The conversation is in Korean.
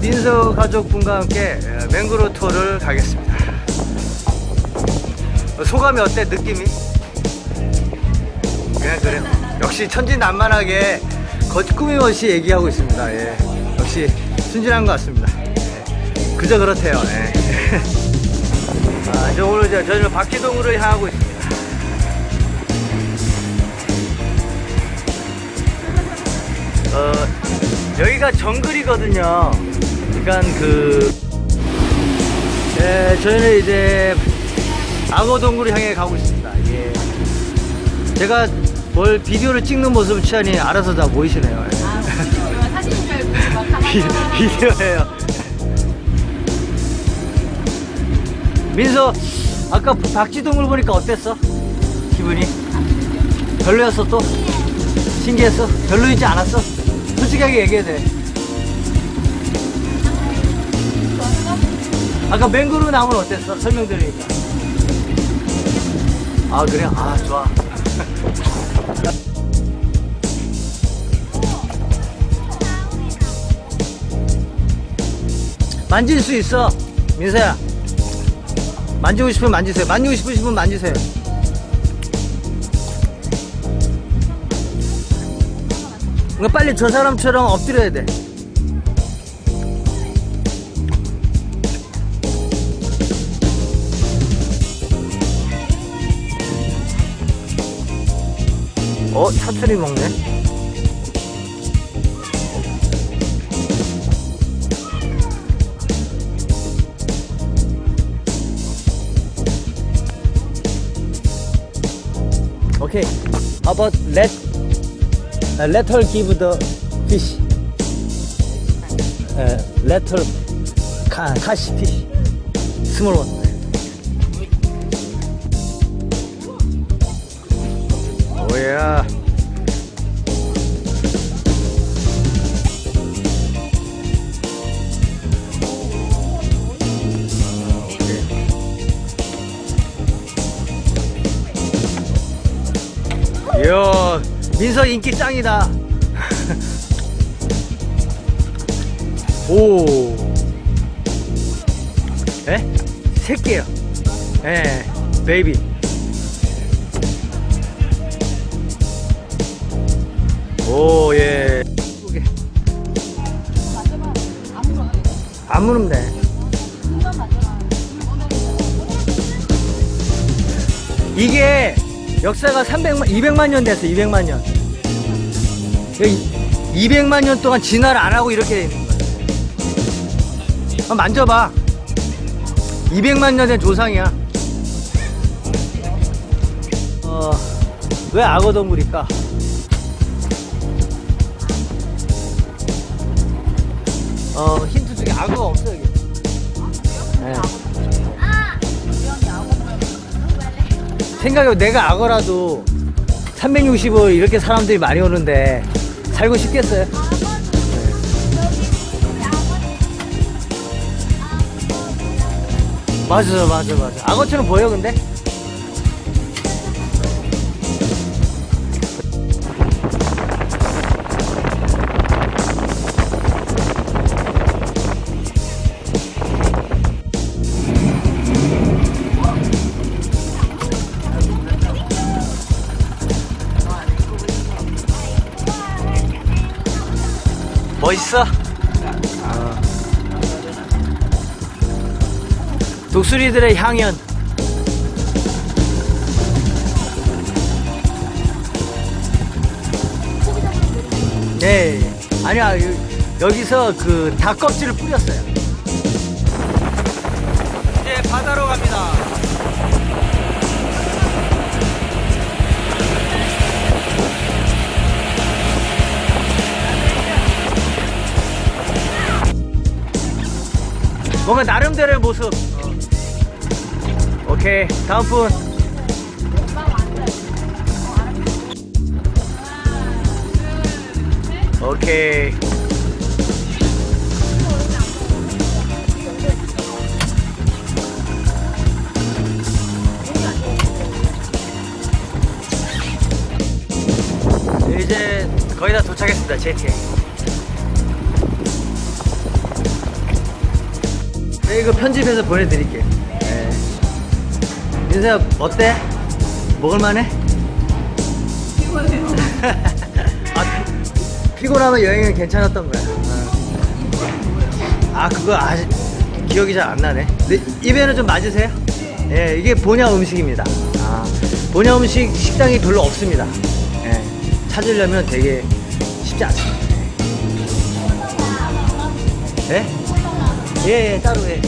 민서 가족분과 함께 예, 맹그로 투어를 가겠습니다. 어, 소감이 어때? 느낌이? 그냥 그래요. 역시 천진난만하게 겉꾸밈없이 얘기하고 있습니다. 예. 역시 순진한 것 같습니다. 예. 그저 그렇대요. 예. 아, 이제 오늘 이제 저희는 박기동으로 향하고 있습니다. 어, 여기가 정글이거든요. 그러니까 그, 예, 저희는 이제 악어동굴을 향해 가고 있습니다. 예. 제가 뭘 비디오를 찍는 모습을 취하니 알아서 다 보이시네요. 예. 아, 비, 비디오예요. 민서, 아까 박지동을 보니까 어땠어? 기분이? 별로였어 또? 신기했어? 별로이지 않았어? 솔직하게 얘기해도 돼. 아까 맹그루 나무는 어땠어? 설명드리니까. 아, 그래? 아, 좋아. 만질 수 있어. 민서야. 만지고 싶으면 만지세요. 만지고 싶으시면 만지세요. 그러니까 빨리 저 사람처럼 엎드려야 돼. 어, 사투리 먹네. Okay. About let uh, the fish. Uh, let her ca- catch fish. Small one. Oh yeah. 민서 인기 짱이다. 오. 에? 새끼요. 에, 베이비. 오, 예. 예쁘게. 안 물으면 돼. 이게 역사가 300만, 200만 년 됐어, 200만 년. 200만 년 동안 진화를 안 하고 이렇게 돼 있는 거야. 한번 만져봐. 200만 년된 조상이야. 어, 왜 악어 동물일까? 어, 힌트 중에 악어가 없어, 여기. 네. 생각해 내가 악어라도 365일 이렇게 사람들이 많이 오는데 살고 싶겠어요? 맞아 맞아 맞아 악어처럼 보여 근데? 멋있어? 독수리들의 향연. 네. 아니야 여- 여기서 그 닭껍질을 뿌렸어요. 이제 바다로 갑니다 뭔가 나름대로의 모습. 어. 오케이 다음 분. 오케이. 이제 거의 다 도착했습니다 제 이거 편집해서 보내드릴게요. 네. 윤서야, 어때? 먹을만해? 아, 피- 피곤하면 여행은 괜찮았던 거야. 어. 아, 그거 아직 기억이 잘 안 나네. 근데 입에는 좀 맞으세요? 예, 이게 본야 음식입니다. 아, 본야 음식 식당이 별로 없습니다. 예, 찾으려면 되게 쉽지 않습니다. 예? 예, 예, 따로 예.